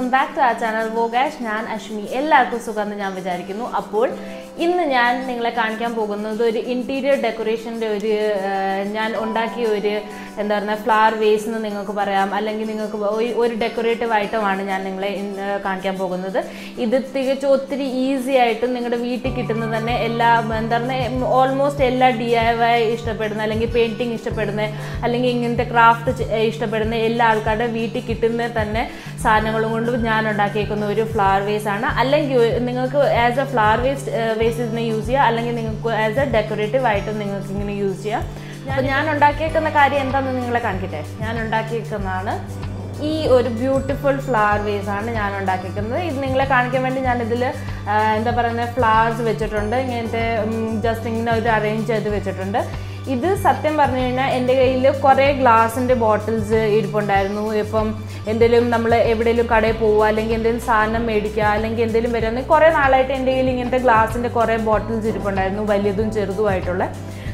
Welcome back to a channel വോഗാഷ് ഞാൻ അശ്മി എല്ലാവർക്കും സുഖമെന്ന് ഞാൻ വിചാരിക്കുന്നു. അപ്പോൾ ഇന്ന് ഞാൻ നിങ്ങളെ കാണിക്കാൻ പോകുന്നത് ഒരു ഇന്റീരിയർ ഡെക്കറേഷന്റെ ഒരു ഞാൻ ഉണ്ടാക്കിയ ഒരു എന്താ പറയുക ഫ്ലവർ വേസ് എന്ന് നിങ്ങൾക്ക് പറയാം. അല്ലെങ്കിൽ നിങ്ങൾക്ക് ഒരു- ഡെക്കറേറ്റീവ് ഐറ്റമാണ് ഞാൻ നിങ്ങളെ കാണിക്കാൻ പോകുന്നത്. ഇത് തികച്ചും ഒത്തിരി ഈസി ആയിട്ടും നിങ്ങളുടെ വീട്ടിൽ കിട്ടുന്ന തന്നെ എല്ലാ എന്താ പറയുക ഓൾമോസ്റ്റ് എല്ലാ ഡി ഐ വൈ ഇഷ്ടപ്പെടുന്ന അല്ലെങ്കിൽ പെയിന്റിങ് ഇഷ്ടപ്പെടുന്ന അല്ലെങ്കിൽ ഇങ്ങനത്തെ ക്രാഫ്റ്റ് ഇഷ്ടപ്പെടുന്ന എല്ലാ ആൾക്കാരുടെ വീട്ടിൽ കിട്ടുന്ന തന്നെ സാധനങ്ങളും കൊണ്ട് ഞാൻ ഉണ്ടാക്കിയേക്കുന്ന ഒരു ഫ്ലവർ വേസ് ആണ്. അല്ലെങ്കിൽ നിങ്ങൾക്ക് ആസ് എ ഫ്ലവർ വേസ് ഇതിനെ യൂസ് ചെയ്യാം. അല്ലെങ്കിൽ നിങ്ങൾക്ക് ആസ് എ ഡെക്കറേറ്റീവ് ആയിട്ടും നിങ്ങൾക്ക് ഇങ്ങനെ യൂസ് ചെയ്യാം. അപ്പോൾ ഞാൻ ഉണ്ടാക്കിയേക്കുന്ന കാര്യം എന്താണെന്ന് നിങ്ങളെ കാണിക്കട്ടെ? ഞാൻ ഉണ്ടാക്കിയേക്കുന്നതാണ് ഈ ഒരു ബ്യൂട്ടിഫുൾ ഫ്ലവർ വേസ് ആണ് ഞാൻ ഉണ്ടാക്കിയിരിക്കുന്നത് ഇത് നിങ്ങളെ കാണിക്കാൻ വേണ്ടി ഞാൻ ഇതിൽ എന്താ പറയുന്നത് ഫ്ലവേഴ്സ് വെച്ചിട്ടുണ്ട്. ഇങ്ങനത്തെ ജസ്റ്റ് ഇങ്ങനെ ഒരു അറേഞ്ച് ചെയ്ത് വെച്ചിട്ടുണ്ട്. ഇത് സത്യം പറഞ്ഞു കഴിഞ്ഞാൽ എന്റെ കയ്യിൽ കുറേ ഗ്ലാസിന്റെ ബോട്ടിൽസ് ഇരിപ്പുണ്ടായിരുന്നു. ഇപ്പം എന്തെങ്കിലും നമ്മൾ എവിടെയെങ്കിലും കടയിൽ പോവുക അല്ലെങ്കിൽ എന്തെങ്കിലും സാധനം മേടിക്കുക അല്ലെങ്കിൽ എന്തെങ്കിലും വരുക കുറേ നാളായിട്ട് എന്റെ കയ്യിൽ ഇങ്ങനത്തെ ഗ്ലാസിന്റെ കുറേ ബോട്ടിൽസ് ഇരിപ്പുണ്ടായിരുന്നു വലിയതും ചെറുതുമായിട്ടുള്ള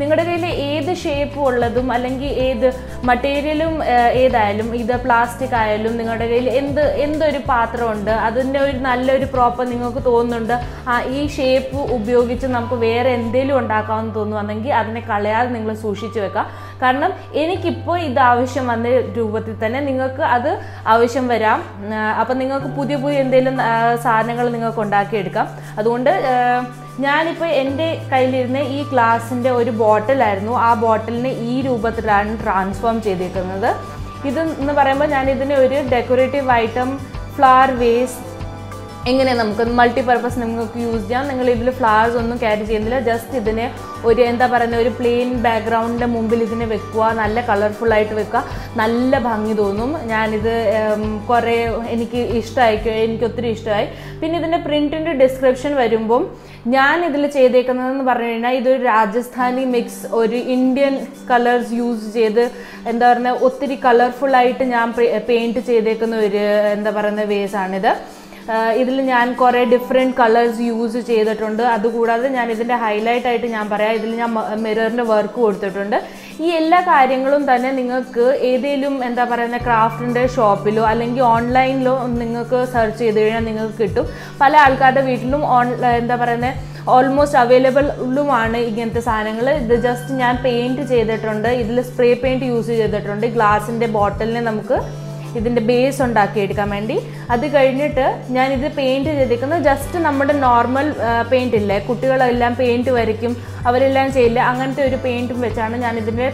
നിങ്ങളുടെ കയ്യിൽ ഏത് ഷേപ്പ് ഉള്ളതും അല്ലെങ്കിൽ ഏത് മറ്റീരിയലും ഏതായാലും ഇത് പ്ലാസ്റ്റിക് ആയാലും നിങ്ങളുടെ കയ്യിൽ എന്ത് എന്തൊരു പാത്രമുണ്ട് അതിന്റെ ഒരു നല്ലൊരു പ്രോപ്പർ നിങ്ങൾക്ക് തോന്നുന്നുണ്ട് ആ ഈ ഷേപ്പ് ഉപയോഗിച്ച് നമുക്ക് വേറെ എന്തെങ്കിലും ഉണ്ടാക്കാമെന്ന് തോന്നുവാണെങ്കിൽ അതിനെ കളയാതെ നിങ്ങൾ സൂക്ഷിച്ചു വെക്കുക കാരണം എനിക്കിപ്പോൾ ഇത് ആവശ്യം വന്ന രൂപത്തിൽ തന്നെ നിങ്ങൾക്ക് അത് ആവശ്യം വരാം. അപ്പം നിങ്ങൾക്ക് പുതിയ പുതിയ എന്തെങ്കിലും സാധനങ്ങൾ നിങ്ങൾക്ക് ഉണ്ടാക്കിയെടുക്കാം. അതുകൊണ്ട് ഞാനിപ്പോൾ എന്റെ കയ്യിലിരുന്ന ഈ ഗ്ലാസിന്റെ ഒരു ബോട്ടിലായിരുന്നു. ആ ബോട്ടിലിനെ ഈ രൂപത്തിലാണ് ട്രാൻസ്ഫോം ചെയ്തിരിക്കുന്നത് ഇത് എന്ന് പറയുമ്പോൾ ഞാൻ ഇതിനെ ഒരു ഡെക്കറേറ്റീവ് ഐറ്റം ഫ്ലവർ വേസ് എങ്ങനെ നമുക്ക് മൾട്ടിപർപ്പസ് നിങ്ങൾക്ക് യൂസ് ചെയ്യാം. നിങ്ങൾ ഇതിൽ ഫ്ലവേഴ്സ് ഒന്നും ക്യാരി ചെയ്യുന്നില്ല. ജസ്റ്റ് ഇതിനെ ഒരു എന്താ പറയുന്നത് ഒരു പ്ലെയിൻ ബാക്ക്ഗ്രൗണ്ടിന്റെ മുമ്പിൽ ഇതിനെ വെക്കുക. നല്ല കളർഫുള്ളായിട്ട് വെക്കുക. നല്ല ഭംഗി തോന്നും. ഞാനിത് കുറേ എനിക്ക് ഇഷ്ടമായി എനിക്ക് ഒത്തിരി ഇഷ്ടമായി പിന്നെ ഇതിന്റെ പ്രിന്റിന്റെ ഡിസ്ക്രിപ്ഷൻ വരുമ്പം ഞാൻ ഇതിൽ ചെയ്തേക്കുന്നതെന്ന് പറഞ്ഞു കഴിഞ്ഞാൽ ഇതൊരു രാജസ്ഥാനി മിക്സ് ഒരു ഇന്ത്യൻ കളേഴ്സ് യൂസ് ചെയ്ത് എന്താ പറയുക ഒത്തിരി കളർഫുള്ളായിട്ട് ഞാൻ പെയിന്റ് ചെയ്തേക്കുന്ന ഒരു എന്താ പറയുന്ന വേസാണിത് ഇതിൽ ഞാൻ കുറേ ഡിഫറെന്റ് കളേഴ്സ് യൂസ് ചെയ്തിട്ടുണ്ട്. അതുകൂടാതെ ഞാൻ ഇതിന്റെ ഹൈലൈറ്റ് ആയിട്ട് ഞാൻ പറയാം. ഇതിൽ ഞാൻ മിററിന്റെ വർക്ക് കൊടുത്തിട്ടുണ്ട്. ഈ എല്ലാ കാര്യങ്ങളും തന്നെ നിങ്ങൾക്ക് ഏതെങ്കിലും എന്താ പറയുന്ന ക്രാഫ്റ്റിന്റെ ഷോപ്പിലോ അല്ലെങ്കിൽ ഓൺലൈനിലോ നിങ്ങൾക്ക് സെർച്ച് ചെയ്ത് കഴിഞ്ഞാൽ നിങ്ങൾക്ക് കിട്ടും. പല ആൾക്കാരുടെ വീട്ടിലും ഓൺ എന്താ പറയുന്നത് ഓൾമോസ്റ്റ് അവൈലബിളുമാണ് ഇങ്ങനത്തെ സാധനങ്ങൾ. ഇത് ജസ്റ്റ് ഞാൻ പെയിന്റ് ചെയ്തിട്ടുണ്ട്. ഇതിൽ സ്പ്രേ പെയിന്റ് യൂസ് ചെയ്തിട്ടുണ്ട്. ഗ്ലാസിന്റെ ബോട്ടിലിനെ നമുക്ക് ഇതിന്റെ ബേസ് ഉണ്ടാക്കിയെടുക്കാൻ വേണ്ടി. അത് കഴിഞ്ഞിട്ട് ഞാൻ ഇത് പെയിന്റ് ചെയ്തിരിക്കുന്നത് ജസ്റ്റ് നമ്മുടെ നോർമൽ പെയിന്റ് ഇല്ലേ? കുട്ടികളെല്ലാം പെയിന്റ് വരയ്ക്കും അവരെല്ലാം ചെയ്യില്ല? അങ്ങനത്തെ ഒരു പെയിന്റും വെച്ചാണ് ഞാൻ ഇതിന്റെ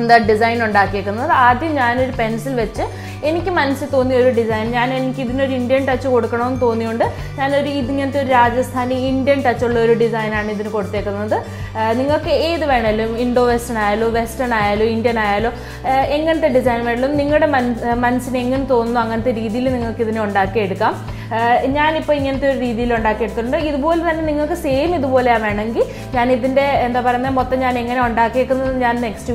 എന്താ ഡിസൈൻ ഉണ്ടാക്കിയേക്കുന്നത്. ആദ്യം ഞാനൊരു പെൻസിൽ വെച്ച് എനിക്ക് മനസ്സിൽ തോന്നിയ ഒരു ഡിസൈൻ ഞാൻ എനിക്ക് ഇതിനൊരു ഇന്ത്യൻ ടച്ച് കൊടുക്കണമെന്ന് തോന്നിയുകൊണ്ട് ഞാനൊരു ഇതിങ്ങനത്തെ ഒരു രാജസ്ഥാനി ഇന്ത്യൻ ടച്ച് ഉള്ള ഒരു ഡിസൈനാണ് ഇതിന് കൊടുത്തേക്കുന്നത്. നിങ്ങൾക്ക് ഏത് വേണേലും ഇൻഡോ വെസ്റ്റേൺ ആയാലും വെസ്റ്റേൺ ആയാലും ഇന്ത്യൻ ആയാലും എങ്ങനത്തെ ഡിസൈൻ വേണമെങ്കിലും നിങ്ങളുടെ മനസ്സിന് എങ്ങനെ തോന്നുന്നു അങ്ങനത്തെ രീതിയിൽ നിങ്ങൾക്ക് ഇതിനെ ഉണ്ടാക്കിയെടുക്കാം. ഞാനിപ്പോൾ ഇങ്ങനത്തെ ഒരു രീതിയിൽ ഉണ്ടാക്കിയെടുത്തിട്ടുണ്ട്. ഇതുപോലെ തന്നെ നിങ്ങൾക്ക് സെയിം ഇതുപോലെ വേണമെങ്കിൽ ഞാൻ ഇതിന്റെ എന്താ പറയുന്നത് മൊത്തം ഞാൻ എങ്ങനെ ഉണ്ടാക്കിയേക്കുന്നത് ഞാൻ നെക്സ്റ്റ്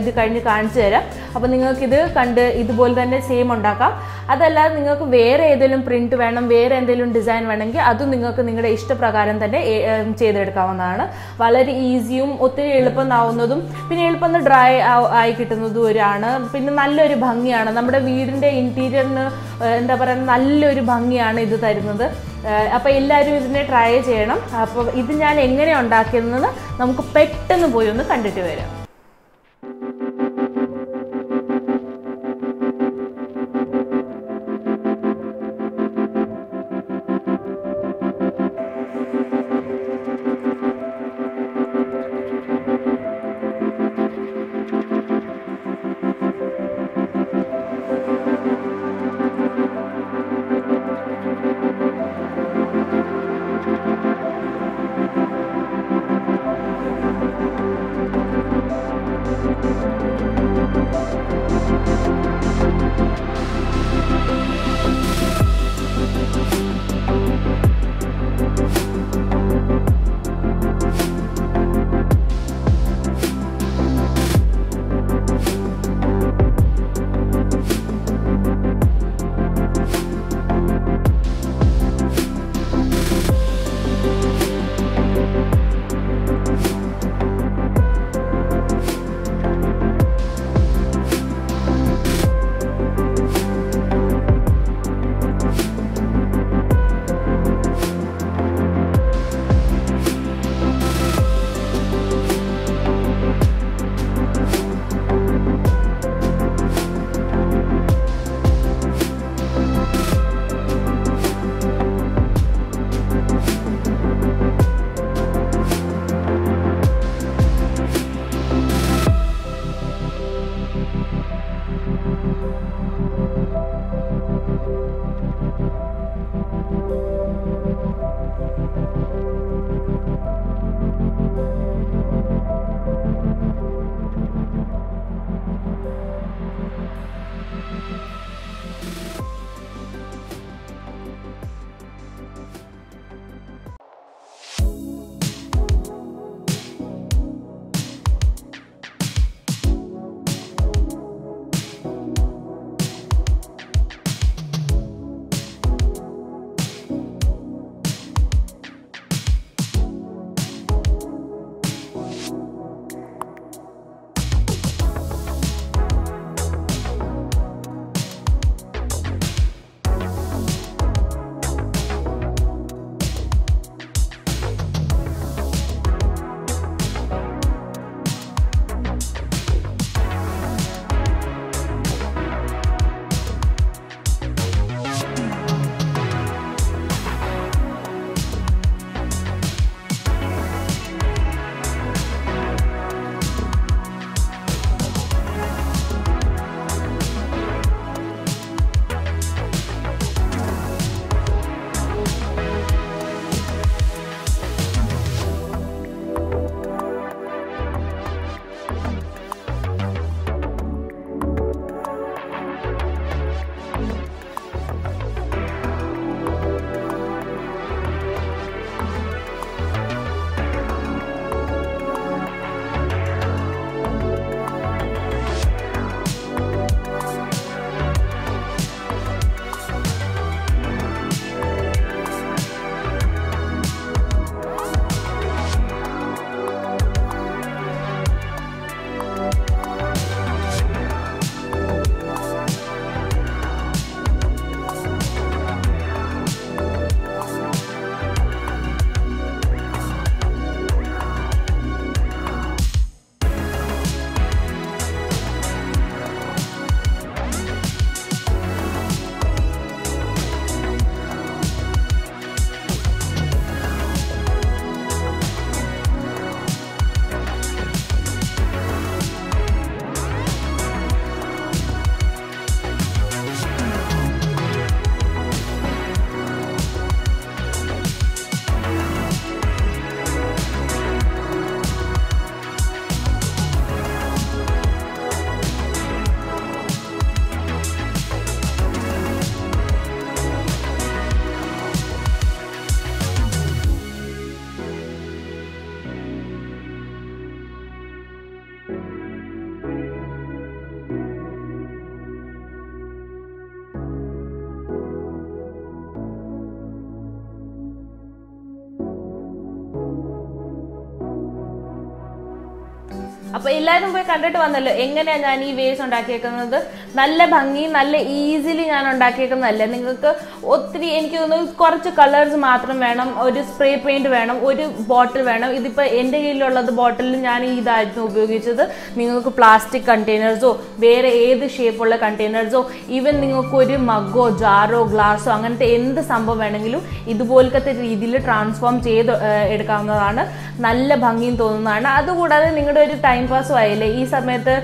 ഇത് കഴിഞ്ഞ് കാണിച്ചു തരാം. അപ്പോൾ നിങ്ങൾക്കിത് കണ്ട് ഇതുപോലെ തന്നെ സെയിം ഉണ്ടാക്കാം. അതല്ലാതെ നിങ്ങൾക്ക് വേറെ ഏതെങ്കിലും പ്രിന്റ് വേണം വേറെ എന്തെങ്കിലും ഡിസൈൻ വേണമെങ്കിൽ അതും നിങ്ങൾക്ക് നിങ്ങളുടെ ഇഷ്ടപ്രകാരം തന്നെ ചെയ്തെടുക്കാവുന്നതാണ്. വളരെ ഈസിയും ഒത്തിരി എളുപ്പമാവുന്നതും പിന്നെ എളുപ്പം ഡ്രൈ ആയി കിട്ടുന്നതും ഒരാണ്. പിന്നെ നല്ലൊരു ഭംഗിയാണ്. നമ്മുടെ വീടിന്റെ ഇന്റീരിയറിന് എന്താ പറയുക നല്ലൊരു ഭംഗിയാണ് ഇത് തരുന്നത്. അപ്പോൾ എല്ലാവരും ഇതിനെ ട്രൈ ചെയ്യണം. അപ്പോൾ ഇത് ഞാൻ എങ്ങനെ ഉണ്ടാക്കിയതെന്ന് നമുക്ക് പെട്ടെന്ന് പോയി ഒന്ന് കണ്ടിട്ട് വരാം. അപ്പൊ എല്ലാവരും പോയി കണ്ടിട്ട് വന്നല്ലോ എങ്ങനെയാ ഞാൻ ഈ വേസ് ഉണ്ടാക്കിയേക്കുന്നത്? നല്ല ഭംഗി നല്ല ഈസിലി ഞാൻ ഉണ്ടാക്കിയേക്കുന്നതല്ലേ നിങ്ങൾക്ക് ഒത്തിരി എനിക്ക് തോന്നുന്നു കുറച്ച് കളേഴ്സ് മാത്രം വേണം ഒരു സ്പ്രേ പെയിന്റ് വേണം ഒരു ബോട്ടിൽ വേണം. ഇതിപ്പോ എന്റെ കയ്യിലുള്ളത് ബോട്ടിലിൽ ഞാൻ ഇതായിരുന്നു ഉപയോഗിച്ചത്. നിങ്ങൾക്ക് പ്ലാസ്റ്റിക് കണ്ടെയ്നേഴ്സോ വേറെ ഏത് ഷേപ്പുള്ള കണ്ടെയ്നേഴ്സോ ഈവൻ നിങ്ങൾക്ക് ഒരു മഗ്ഗോ ജാറോ ഗ്ലാസോ അങ്ങനത്തെ എന്ത് സംഭവം വേണമെങ്കിലും ഇതുപോലത്തെ രീതിയിൽ ട്രാൻസ്ഫോം ചെയ്ത് എടുക്കാവുന്നതാണ്. നല്ല ഭംഗിയും തോന്നുന്നതാണ്. അതുകൂടാതെ നിങ്ങളുടെ ഒരു ടൈം പാസും ആയില്ലേ ഈ സമയത്ത്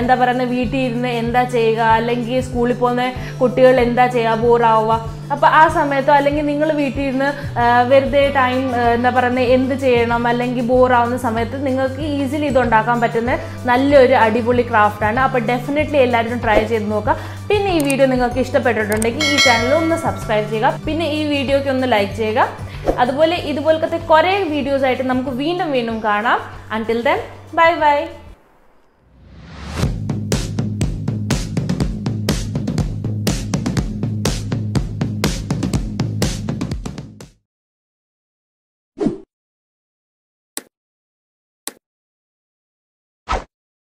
എന്താ പറയുന്നത് വീട്ടിൽ ഇരുന്ന് എന്താ ചെയ്യുക? അല്ലെങ്കിൽ സ്കൂളിൽ പോകുന്ന കുട്ടികൾ എന്താ ചെയ്യുക? ബോറാവുക അപ്പോൾ ആ സമയത്തോ അല്ലെങ്കിൽ നിങ്ങൾ വീട്ടിൽ ഇരുന്ന് വെറുതെ ടൈം എന്താ പറയുന്നത് എന്ത് ചെയ്യണം? അല്ലെങ്കിൽ ബോറാവുന്ന സമയത്ത് നിങ്ങൾക്ക് ഈസിലി ഇത് ഉണ്ടാക്കാൻ പറ്റുന്ന നല്ലൊരു അടിപൊളി ക്രാഫ്റ്റാണ് അപ്പോൾ ഡെഫിനറ്റ്ലി എല്ലാവരും ട്രൈ ചെയ്ത് നോക്കുക. പിന്നെ ഈ വീഡിയോ നിങ്ങൾക്ക് ഇഷ്ടപ്പെട്ടിട്ടുണ്ടെങ്കിൽ ഈ ചാനൽ ഒന്ന് സബ്സ്ക്രൈബ് ചെയ്യുക. പിന്നെ ഈ വീഡിയോയ്ക്ക് ഒന്ന് ലൈക്ക് ചെയ്യുക. അതുപോലെ ഇതുപോലത്തെ കുറേ വീഡിയോസ് ആയിട്ട് നമുക്ക് വീണ്ടും വീണ്ടും കാണാം. Until then Bye bye.